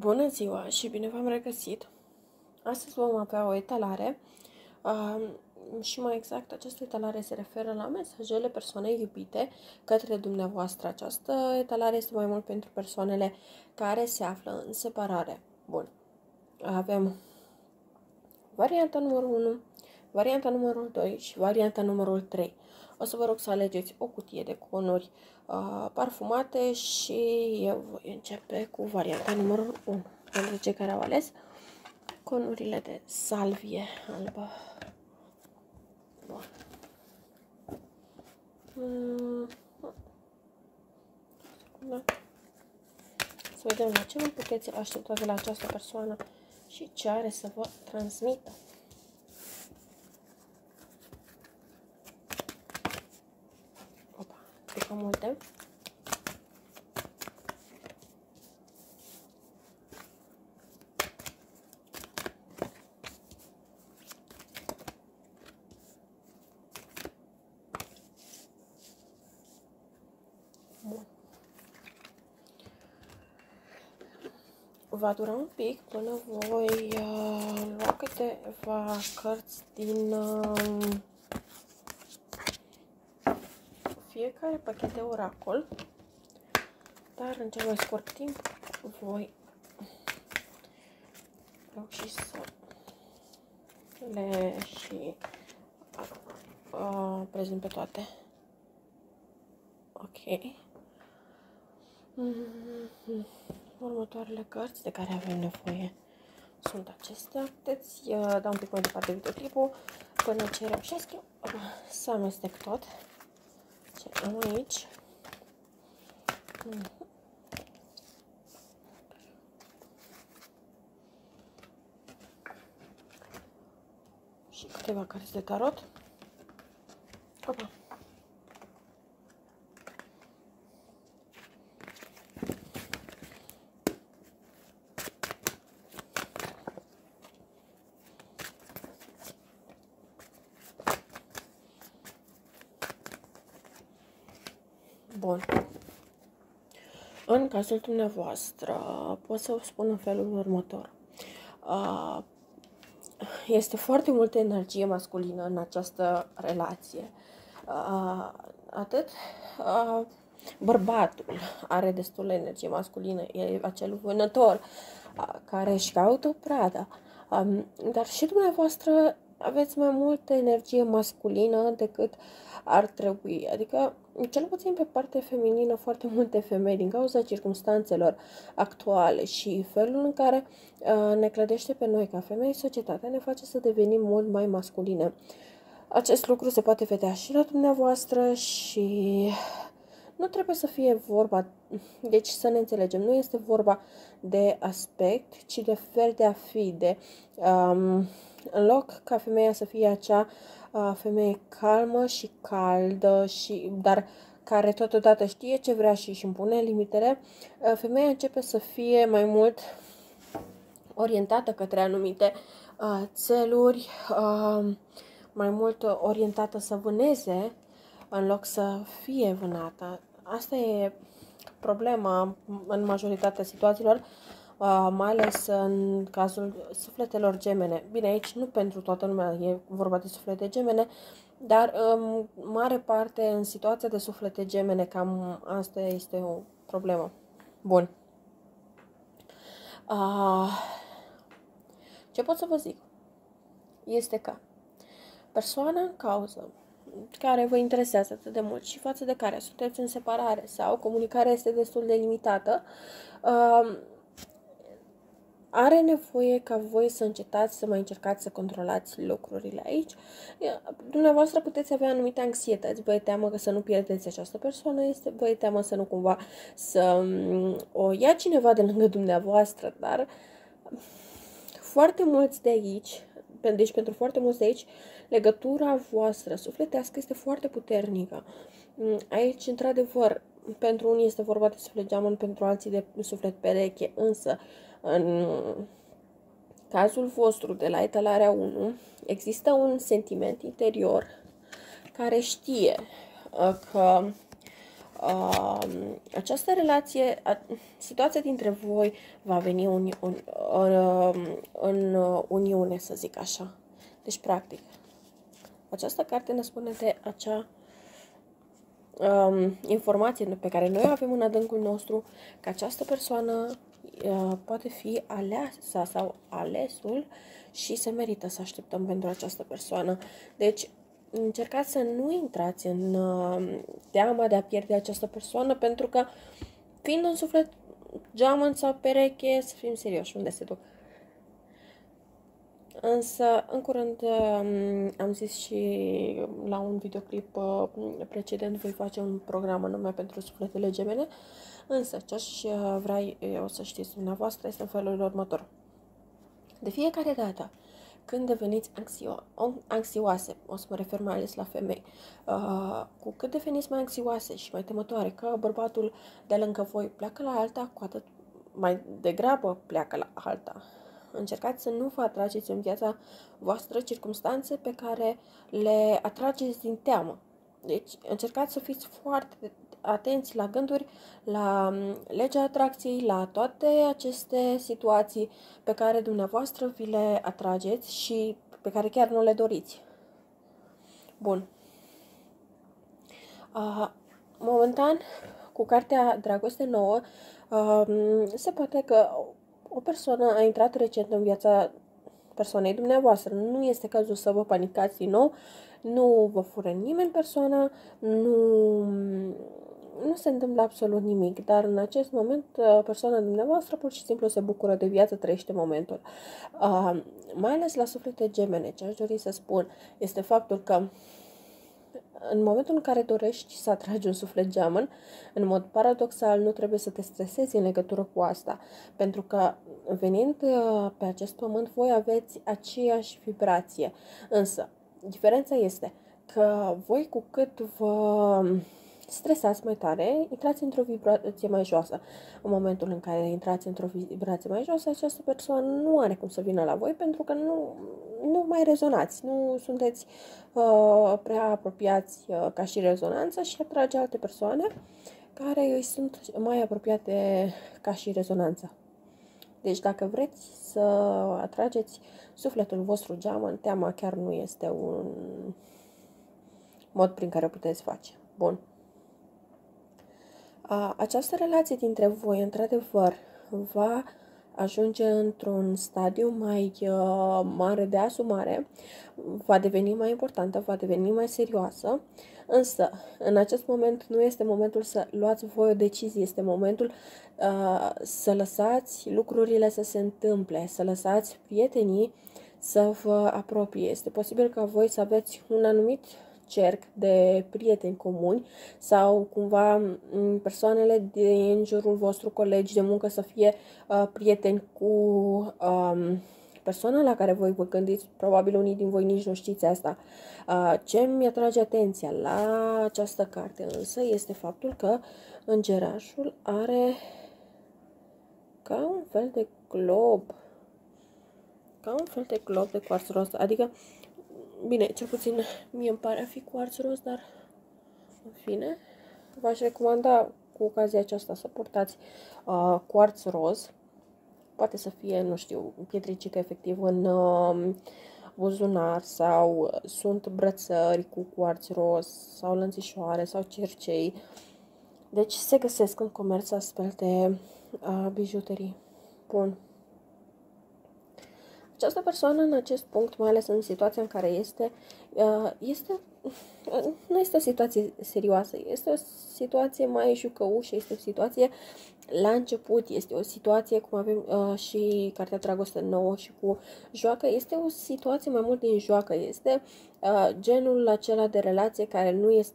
Bună ziua și bine v-am regăsit! Astăzi vom avea o etalare uh, și mai exact această etalare se referă la mesajele persoanei iubite către dumneavoastră. Această etalare este mai mult pentru persoanele care se află în separare. Bun. Avem varianta numărul 1, varianta numărul 2 și varianta numărul 3 o să vă rog să alegeți o cutie de conuri uh, parfumate și eu voi începe cu varianta numărul 1. Pentru cei care au ales conurile de salvie albă. Bun. Mm. Să vedem la ce vă puteți aștepta de la această persoană și ce are să vă transmită. Pică multe. Va dura un pic până voi uh, lua câteva cărți din uh, fiecare pachet de oracol, dar în cel mai scurt timp voi reuși să le și uh, prezint pe toate. Ok. Mm -hmm. Următoarele cărți de care avem nevoie sunt acestea. Puteți uh, da un pic mai departe videoclipul până ce reușesc eu să amestec tot ce am aici. Și câteva cărți de tarot. Opa. Bun. În cazul dumneavoastră, pot să vă spun în felul următor. Este foarte multă energie masculină în această relație. Atât bărbatul are destul de energie masculină, e acel vânător care își caută prada. Dar și dumneavoastră aveți mai multă energie masculină decât ar trebui. Adică, cel puțin pe partea feminină, foarte multe femei, din cauza circumstanțelor actuale și felul în care uh, ne clădește pe noi ca femei, societatea ne face să devenim mult mai masculine. Acest lucru se poate vedea și la dumneavoastră și nu trebuie să fie vorba, deci să ne înțelegem, nu este vorba de aspect, ci de fel de a fi, de um, în loc ca femeia să fie acea uh, femeie calmă și caldă, și, dar care totodată știe ce vrea și își impune limitele, uh, femeia începe să fie mai mult orientată către anumite uh, țeluri, uh, mai mult orientată să vâneze în loc să fie vânată. Asta e problema în majoritatea situațiilor Uh, mai ales în cazul sufletelor gemene. Bine, aici nu pentru toată lumea e vorba de suflete gemene, dar în mare parte în situația de suflete gemene cam asta este o problemă. Bun. Uh, ce pot să vă zic? Este că persoana în cauză care vă interesează atât de mult și față de care sunteți în separare sau comunicarea este destul de limitată, uh, are nevoie ca voi să încetați să mai încercați să controlați lucrurile aici. Dumneavoastră puteți avea anumite anxietăți, vă e teamă că să nu pierdeți această persoană, este, vă e teamă să nu cumva să mm, o ia cineva de lângă dumneavoastră, dar foarte mulți de aici, deci pentru foarte mulți de aici, legătura voastră sufletească este foarte puternică. Mm, aici, într-adevăr, pentru unii este vorba de suflet geamăn, pentru alții de suflet pereche, însă în cazul vostru de la etalarea 1 există un sentiment interior care știe uh, că uh, această relație, a, situația dintre voi va veni un, un, un, în uniune, să zic așa. Deci, practic, această carte ne spune de acea um, informație pe care noi o avem în adâncul nostru, că această persoană uh, poate fi aleasa sau alesul și se merită să așteptăm pentru această persoană. Deci, încercați să nu intrați în uh, teama de a pierde această persoană, pentru că, fiind un suflet geamăn sau pereche, să fim serioși, unde se duc? Însă, în curând, um, am zis și la un videoclip uh, precedent, voi face un program anume pentru sufletele gemene, însă ce aș uh, vrea eu să știți dumneavoastră este în felul următor. De fiecare dată când deveniți anxio- anxioase, o să mă refer mai ales la femei, uh, cu cât deveniți mai anxioase și mai temătoare că bărbatul de lângă voi pleacă la alta, cu atât mai degrabă pleacă la alta. Încercați să nu vă atrageți în viața voastră circumstanțe pe care le atrageți din teamă. Deci încercați să fiți foarte atenți la gânduri, la mm, legea atracției, la toate aceste situații pe care dumneavoastră vi le atrageți și pe care chiar nu le doriți. Bun. Uh, momentan, cu cartea Dragoste Nouă, uh, se poate că o persoană a intrat recent în viața persoanei dumneavoastră. Nu este cazul să vă panicați din nou, nu vă fură nimeni persoana, nu nu se întâmplă absolut nimic, dar în acest moment uh, persoana dumneavoastră pur și simplu se bucură de viață, trăiește momentul. Uh, mai ales la suflete gemene, ce aș dori să spun este faptul că în momentul în care dorești să atragi un suflet geamăn, în mod paradoxal nu trebuie să te stresezi în legătură cu asta, pentru că venind uh, pe acest pământ voi aveți aceeași vibrație. Însă, diferența este că voi cu cât vă stresați mai tare, intrați într-o vibrație mai joasă. În momentul în care intrați într-o vibrație mai joasă, această persoană nu are cum să vină la voi pentru că nu, nu mai rezonați, nu sunteți uh, prea apropiați uh, ca și rezonanță și atrage alte persoane care îi sunt mai apropiate ca și rezonanță. Deci dacă vreți să atrageți sufletul vostru geamăn, teama chiar nu este un mod prin care o puteți face. Bun. Această relație dintre voi, într-adevăr, va ajunge într-un stadiu mai uh, mare de asumare, va deveni mai importantă, va deveni mai serioasă, însă în acest moment nu este momentul să luați voi o decizie, este momentul uh, să lăsați lucrurile să se întâmple, să lăsați prietenii să vă apropie. Este posibil ca voi să aveți un anumit cerc de prieteni comuni sau cumva persoanele din jurul vostru, colegi de muncă, să fie uh, prieteni cu um, persoana la care voi vă gândiți, probabil unii din voi nici nu știți asta. Uh, ce mi atrage atenția la această carte însă este faptul că îngerașul are ca un fel de glob, ca un fel de glob de cuarț roz, adică Bine, cel puțin mie îmi pare a fi cuarț roz, dar în fine, v-aș recomanda cu ocazia aceasta să purtați uh, cuarț roz. Poate să fie, nu știu, pietricică efectiv în uh, buzunar sau sunt brățări cu cuarț roz sau lănțișoare sau cercei. Deci se găsesc în comerț astfel de uh, bijuterii. Bun. Această persoană în acest punct, mai ales în situația în care este, uh, este nu este o situație serioasă, este o situație mai jucăușă, este o situație la început, este o situație, cum avem uh, și Cartea Dragoste nouă și cu joacă, este o situație mai mult din joacă, este uh, genul acela de relație care nu, este,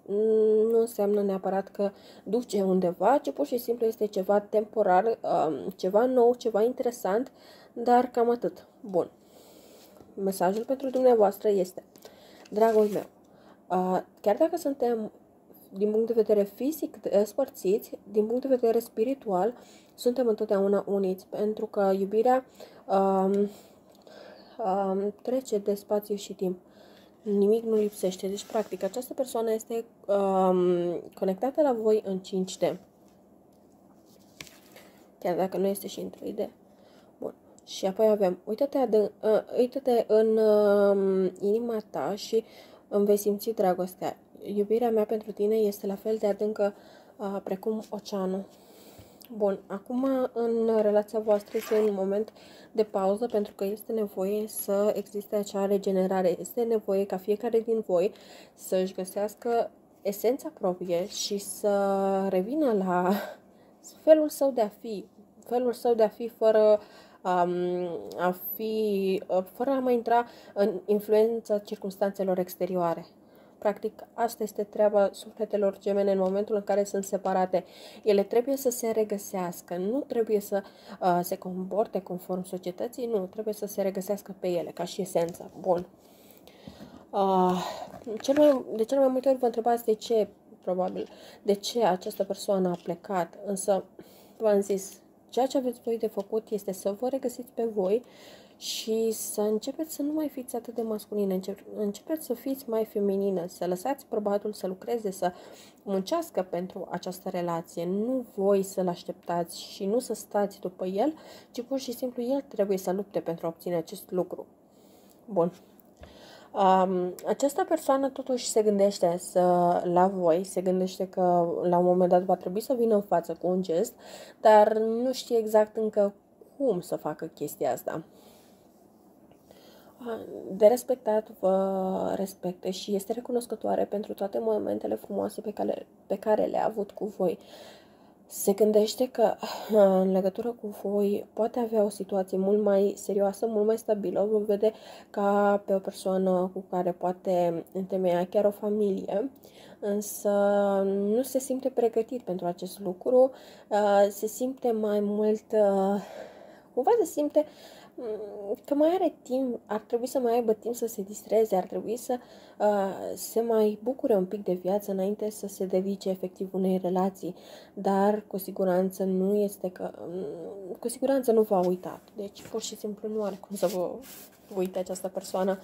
nu înseamnă neapărat că duce undeva, ci pur și simplu este ceva temporar, uh, ceva nou, ceva interesant, dar cam atât. Bun. Mesajul pentru dumneavoastră este, dragul meu, chiar dacă suntem din punct de vedere fizic despărțiți, din punct de vedere spiritual, suntem întotdeauna uniți, pentru că iubirea um, um, trece de spațiu și timp. nimic nu lipsește. Deci, practic, această persoană este um, conectată la voi în 5D. Chiar dacă nu este și în 3D. Bun. Și apoi avem, uită-te, adân- uh, uită-te în uh, inima ta și îmi vei simți dragostea. Iubirea mea pentru tine este la fel de adâncă uh, precum oceanul. Bun, acum în relația voastră este un moment de pauză pentru că este nevoie să existe acea regenerare. Este nevoie ca fiecare din voi să-și găsească esența proprie și să revină la felul său de a fi, felul său de a fi fără um, a fi, fără a mai intra în influența circunstanțelor exterioare. Practic, asta este treaba sufletelor gemene în momentul în care sunt separate. Ele trebuie să se regăsească, nu trebuie să uh, se comporte conform societății, nu, trebuie să se regăsească pe ele, ca și esența. Bun. Uh, cel mai, de cel mai multe ori vă întrebați de ce, probabil, de ce această persoană a plecat, însă v-am zis, ceea ce aveți voi de făcut este să vă regăsiți pe voi și să începeți să nu mai fiți atât de masculine, începeți să fiți mai feminină, să lăsați bărbatul să lucreze, să muncească pentru această relație, nu voi să-l așteptați și nu să stați după el, ci pur și simplu el trebuie să lupte pentru a obține acest lucru. Bun. Um, această persoană totuși se gândește să, la voi, se gândește că la un moment dat va trebui să vină în față cu un gest, dar nu știe exact încă cum să facă chestia asta de respectat vă respecte și este recunoscătoare pentru toate momentele frumoase pe care, pe care le-a avut cu voi. Se gândește că în legătură cu voi poate avea o situație mult mai serioasă, mult mai stabilă, vă vede ca pe o persoană cu care poate întemeia chiar o familie, însă nu se simte pregătit pentru acest lucru, se simte mai mult, cumva se simte că mai are timp, ar trebui să mai aibă timp să se distreze, ar trebui să uh, se mai bucure un pic de viață înainte să se dedice efectiv unei relații, dar cu siguranță nu este că, um, cu siguranță nu v-a uitat, deci pur și simplu nu are cum să vă uite această persoană,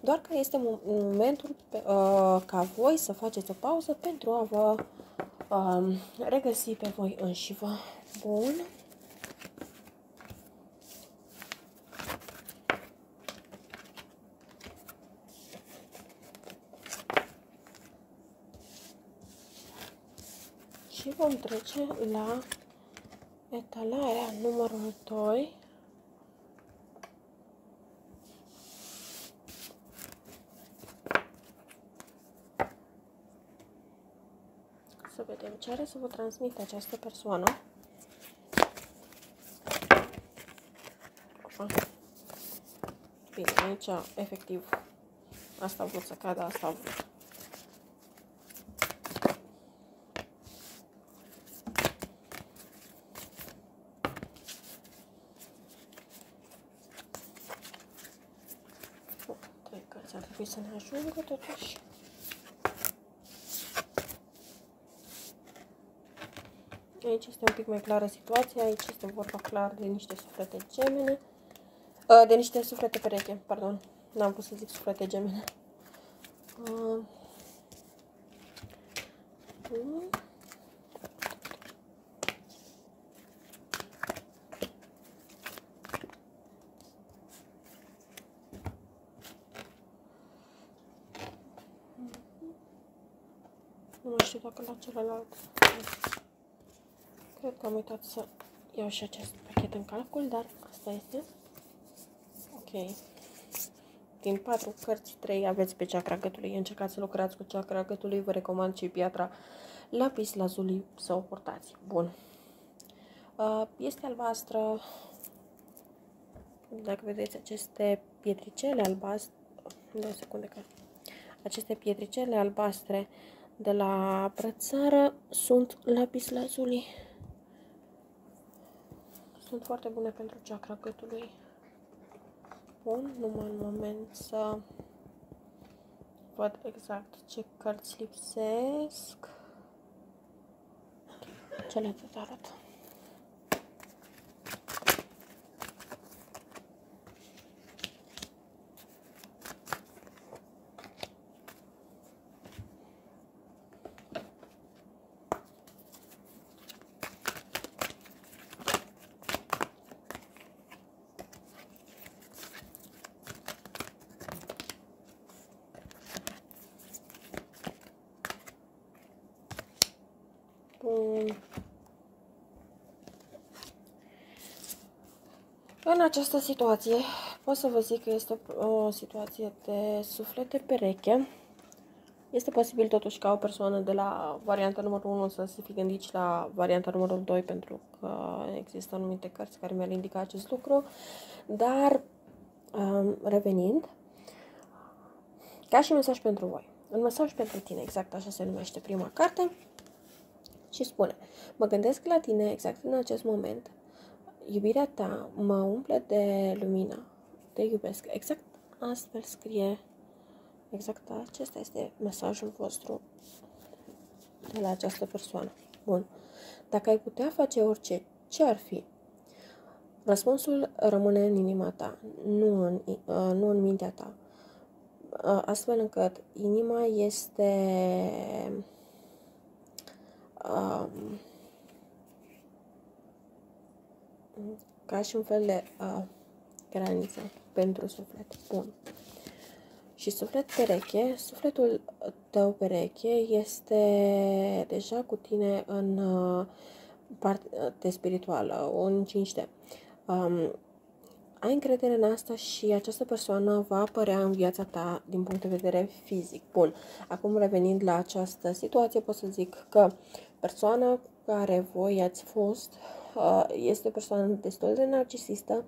doar că este momentul pe, uh, ca voi să faceți o pauză pentru a vă uh, regăsi pe voi înși vă. Bun. Și vom trece la etalarea numărul 2. Să vedem ce are să vă transmit această persoană. Bine, aici, efectiv, asta a vrut să cadă, asta a vrut. trebui să ne ajungă totuși. Aici este un pic mai clară situația, aici este vorba clar de niște suflete gemene, uh, de niște suflete pereche, pardon, n-am pus să zic suflete gemene. Uh, Nu mai știu dacă la celălalt. Cred că am uitat să iau și acest pachet în calcul, dar asta este. Ok. Din patru cărți, trei aveți pe chakra gâtului. Încercați să lucrați cu chakra gâtului. Vă recomand și piatra lapis lazuli să o portați. Bun. Uh, este albastră. Dacă vedeți aceste pietricele albastre, două secunde că aceste pietricele albastre de la brățară sunt lapis lazuli. Sunt foarte bune pentru chakra gâtului. Bun, numai în moment să văd exact ce cărți lipsesc. Ce le arăt. În această situație pot să vă zic că este o situație de suflet pereche. Este posibil totuși ca o persoană de la varianta numărul 1 să se fi gândit și la varianta numărul 2 pentru că există anumite cărți care mi-ar indica acest lucru, dar um, revenind, ca și mesaj pentru voi. Un mesaj pentru tine, exact așa se numește prima carte. Și spune, mă gândesc la tine exact în acest moment. Iubirea ta mă umple de lumină. Te iubesc. Exact astfel scrie. Exact acesta este mesajul vostru de la această persoană. Bun. Dacă ai putea face orice, ce ar fi? Răspunsul rămâne în inima ta, nu în, uh, nu în mintea ta. Uh, astfel încât inima este um, ca și un fel de uh, graniță pentru suflet. Bun. Și suflet pereche, sufletul tău pereche este deja cu tine în uh, parte spirituală, în 5D. Um, ai încredere în asta și această persoană va apărea în viața ta din punct de vedere fizic. Bun, acum revenind la această situație, pot să zic că persoana cu care voi ați fost uh, este o persoană destul de narcisistă.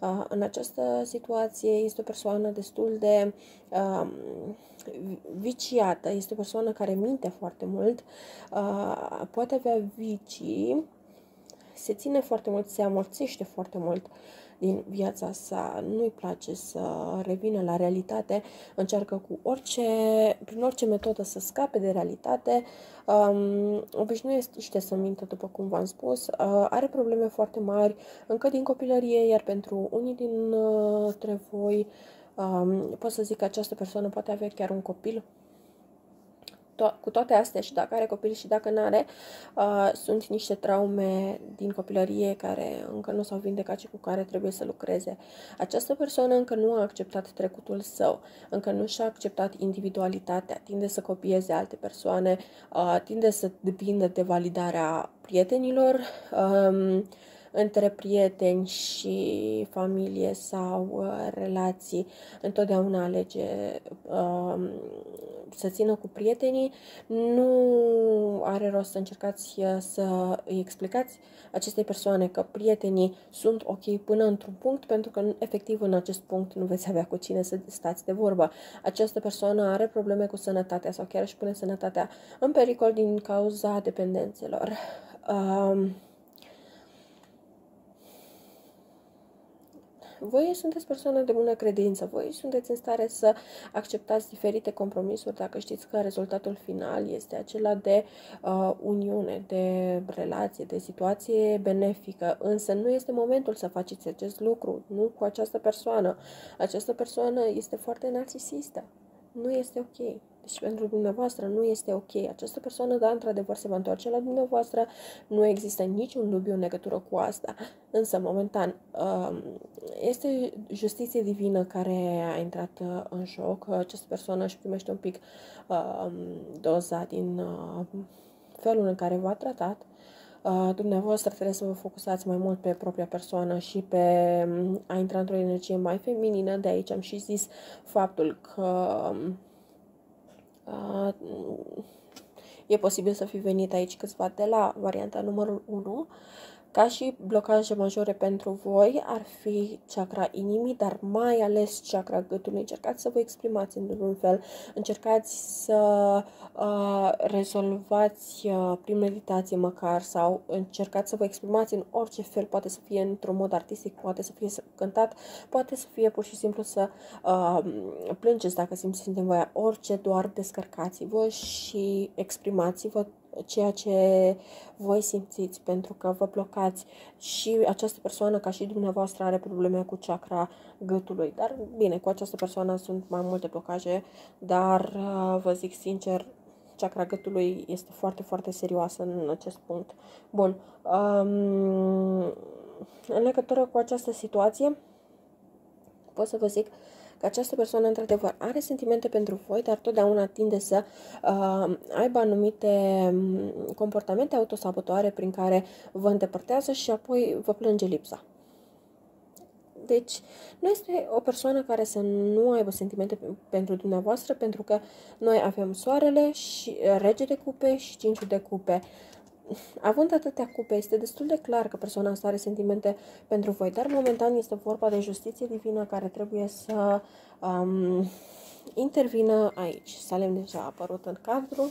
Uh, în această situație este o persoană destul de um, viciată, este o persoană care minte foarte mult, uh, poate avea vicii, se ține foarte mult, se amorțește foarte mult din viața sa, nu-i place să revină la realitate, încearcă cu orice, prin orice metodă să scape de realitate, um, obișnuiește să mintă, după cum v-am spus, uh, are probleme foarte mari încă din copilărie, iar pentru unii dintre voi, um, pot să zic că această persoană poate avea chiar un copil to- cu toate astea și dacă are copil și dacă nu are, uh, sunt niște traume din copilărie care încă nu s-au vindecat și cu care trebuie să lucreze. Această persoană încă nu a acceptat trecutul său, încă nu și-a acceptat individualitatea, tinde să copieze alte persoane, uh, tinde să depindă de validarea prietenilor, uh, între prieteni și familie sau uh, relații, întotdeauna alege uh, să țină cu prietenii. Nu are rost să încercați uh, să îi explicați acestei persoane că prietenii sunt ok până într-un punct, pentru că efectiv în acest punct nu veți avea cu cine să stați de vorbă. Această persoană are probleme cu sănătatea sau chiar își pune sănătatea în pericol din cauza dependențelor. Uh, Voi sunteți persoane de bună credință, voi sunteți în stare să acceptați diferite compromisuri dacă știți că rezultatul final este acela de uh, uniune, de relație, de situație benefică, însă nu este momentul să faceți acest lucru, nu cu această persoană. Această persoană este foarte narcisistă. Nu este ok. Deci pentru dumneavoastră nu este ok. Această persoană, da, într-adevăr, se va întoarce la dumneavoastră. Nu există niciun dubiu în legătură cu asta. Însă, momentan, um, este justiție divină care a intrat uh, în joc. Această persoană își primește un pic um, doza din uh, felul în care v-a tratat. Uh, dumneavoastră trebuie să vă focusați mai mult pe propria persoană și pe um, a intra într-o energie mai feminină. De aici am și zis faptul că Uh, e posibil să fi venit aici câțiva de la varianta numărul 1 ca și blocaje majore pentru voi ar fi chakra inimii, dar mai ales chakra gâtului. Încercați să vă exprimați într-un fel, încercați să uh, rezolvați uh, prin meditație măcar sau încercați să vă exprimați în orice fel, poate să fie într-un mod artistic, poate să fie cântat, poate să fie pur și simplu să uh, plângeți dacă simțiți în voia orice, doar descărcați-vă și exprimați-vă ceea ce voi simțiți pentru că vă blocați și această persoană, ca și dumneavoastră, are probleme cu chakra gâtului. Dar bine, cu această persoană sunt mai multe blocaje, dar uh, vă zic sincer, chakra gâtului este foarte, foarte serioasă în acest punct. Bun. Um, în legătură cu această situație, pot să vă zic că această persoană, într-adevăr, are sentimente pentru voi, dar totdeauna tinde să uh, aibă anumite um, comportamente autosabotoare prin care vă îndepărtează și apoi vă plânge lipsa. Deci, nu este o persoană care să nu aibă sentimente pentru dumneavoastră, pentru că noi avem soarele și rege de cupe și cinciul de cupe. Având atâtea cupe, este destul de clar că persoana asta are sentimente pentru voi, dar momentan este vorba de justiție divină care trebuie să um, intervină aici. Salem deja a apărut în cadru.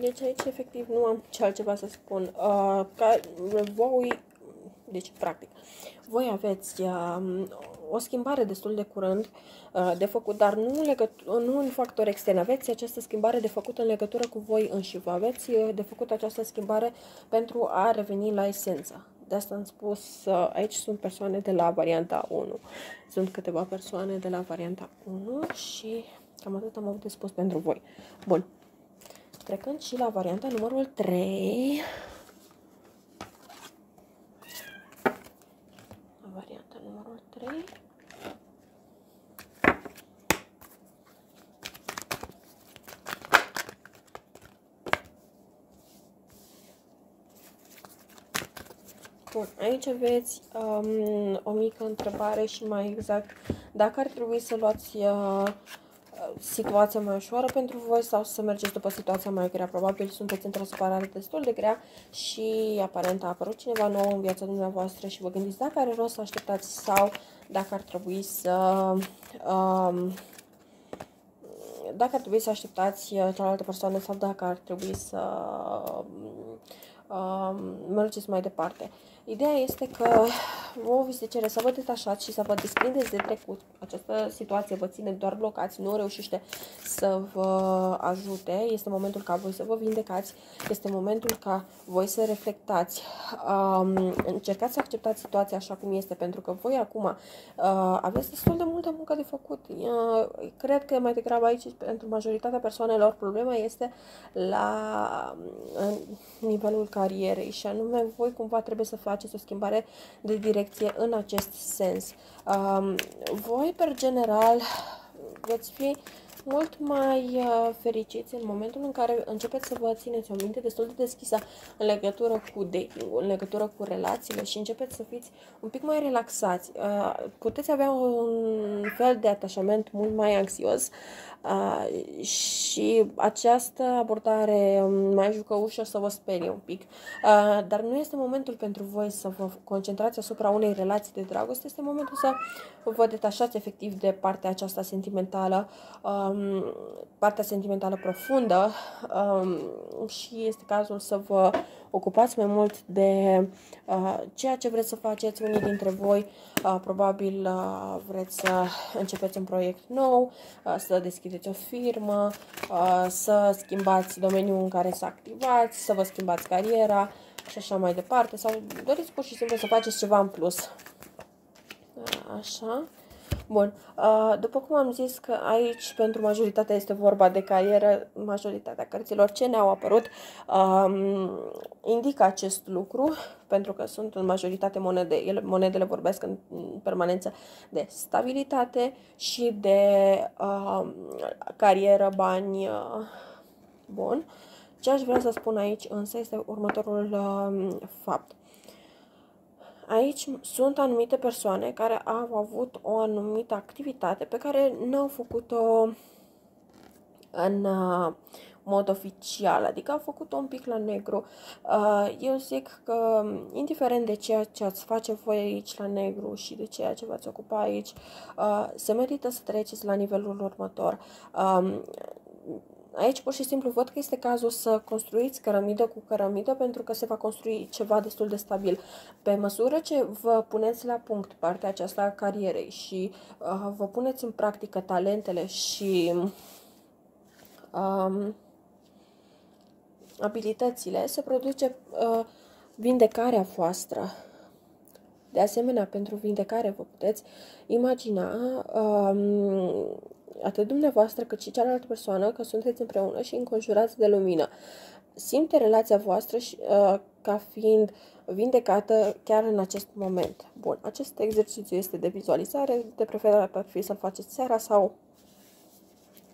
Deci aici efectiv nu am ce altceva să spun. Uh, ca voi, deci practic, voi aveți uh, o schimbare destul de curând uh, de făcut, dar nu, legăt- nu în factor extern. Aveți această schimbare de făcut în legătură cu voi înși vă. Aveți uh, de făcut această schimbare pentru a reveni la esență. De asta am spus, uh, aici sunt persoane de la varianta 1. Sunt câteva persoane de la varianta 1 și cam atât am avut de spus pentru voi. Bun. Trecând și la varianta numărul 3. Varianta numărul 3. Bun, aici aveți um, o mică întrebare și mai exact dacă ar trebui să luați uh, situația mai ușoară pentru voi sau să mergeți după situația mai grea. Probabil sunteți într-o separare destul de grea și aparent a apărut cineva nou în viața dumneavoastră și vă gândiți dacă are rost să așteptați sau dacă ar trebui să... Um, dacă ar trebui să așteptați cealaltă persoană sau dacă ar trebui să um, mergeți mai departe. Ideea este că vă vi se cere să vă detașați și să vă desprindeți de trecut. Această situație vă ține doar blocați, nu reușește să vă ajute. Este momentul ca voi să vă vindecați, este momentul ca voi să reflectați. Um, încercați să acceptați situația așa cum este, pentru că voi acum uh, aveți destul de multă muncă de făcut. Uh, cred că mai degrabă aici, pentru majoritatea persoanelor, problema este la uh, nivelul carierei și anume voi cumva trebuie să faceți o schimbare de direcție direcție în acest sens. Um, voi, per general, veți fi mult mai uh, fericiți în momentul în care începeți să vă țineți o minte destul de deschisă în legătură cu dating în legătură cu relațiile și începeți să fiți un pic mai relaxați. Uh, puteți avea un fel de atașament mult mai anxios Uh, și această abordare mai jucă ușă să vă sperie un pic. Uh, dar nu este momentul pentru voi să vă concentrați asupra unei relații de dragoste, este momentul să vă detașați efectiv de partea aceasta sentimentală, um, partea sentimentală profundă um, și este cazul să vă ocupați mai mult de uh, ceea ce vreți să faceți. Unii dintre voi uh, probabil uh, vreți să începeți un proiect nou, uh, să deschideți o firmă, uh, să schimbați domeniul în care să activați, să vă schimbați cariera și așa mai departe. Sau doriți pur și simplu să faceți ceva în plus. Uh, așa. Bun. Uh, după cum am zis că aici pentru majoritatea este vorba de carieră, majoritatea cărților ce ne-au apărut um, indică acest lucru, pentru că sunt în majoritate monede, ele, monedele vorbesc în permanență de stabilitate și de uh, carieră, bani, uh, bun. Ce aș vrea să spun aici însă este următorul uh, fapt. Aici sunt anumite persoane care au avut o anumită activitate pe care n-au făcut-o în uh, mod oficial, adică au făcut-o un pic la negru. Uh, eu zic că, indiferent de ceea ce ați face voi aici la negru și de ceea ce v-ați ocupa aici, uh, se merită să treceți la nivelul următor. Um, Aici pur și simplu văd că este cazul să construiți cărămidă cu cărămidă pentru că se va construi ceva destul de stabil. Pe măsură ce vă puneți la punct partea aceasta a carierei și uh, vă puneți în practică talentele și um, abilitățile, se produce uh, vindecarea voastră. De asemenea, pentru vindecare vă puteți imagina um, atât dumneavoastră cât și cealaltă persoană că sunteți împreună și înconjurați de lumină. Simte relația voastră și, uh, ca fiind vindecată chiar în acest moment. Bun, acest exercițiu este de vizualizare, de preferat ar fi să-l faceți seara sau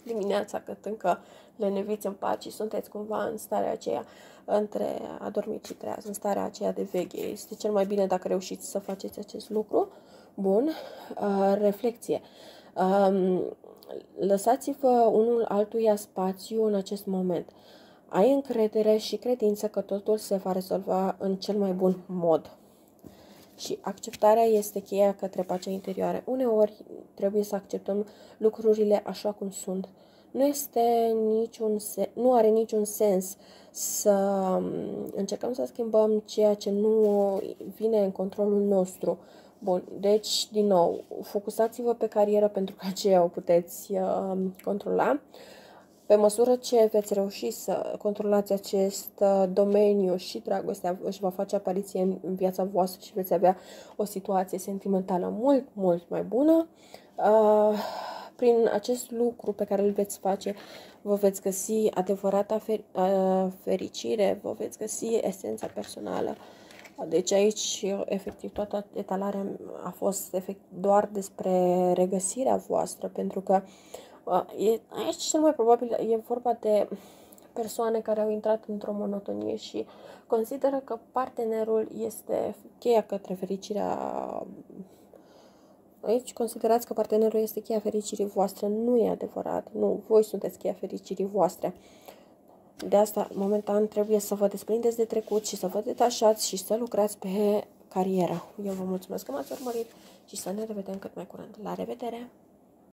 dimineața cât încă leneviți în pat și sunteți cumva în starea aceea între adormit și treaz, în starea aceea de veche. Este cel mai bine dacă reușiți să faceți acest lucru. Bun. Uh, reflexie. Um, lăsați-vă unul altuia spațiu în acest moment. Ai încredere și credință că totul se va rezolva în cel mai bun mod. Și acceptarea este cheia către pacea interioară. Uneori trebuie să acceptăm lucrurile așa cum sunt. Nu este niciun se- nu are niciun sens să um, încercăm să schimbăm ceea ce nu vine în controlul nostru. Bun, deci, din nou, focusați-vă pe carieră pentru că aceea o puteți uh, controla. Pe măsură ce veți reuși să controlați acest uh, domeniu și dragostea își va face apariție în viața voastră și veți avea o situație sentimentală mult, mult mai bună, uh, prin acest lucru pe care îl veți face, vă veți găsi adevărata fer- uh, fericire, vă veți găsi esența personală. Deci aici, efectiv, toată etalarea a fost efect, doar despre regăsirea voastră, pentru că e, aici cel mai probabil e vorba de persoane care au intrat într-o monotonie și consideră că partenerul este cheia către fericirea Aici considerați că partenerul este cheia fericirii voastre. Nu e adevărat. Nu, voi sunteți cheia fericirii voastre. De asta, momentan, trebuie să vă desprindeți de trecut și să vă detașați și să lucrați pe carieră. Eu vă mulțumesc că m-ați urmărit și să ne revedem cât mai curând. La revedere!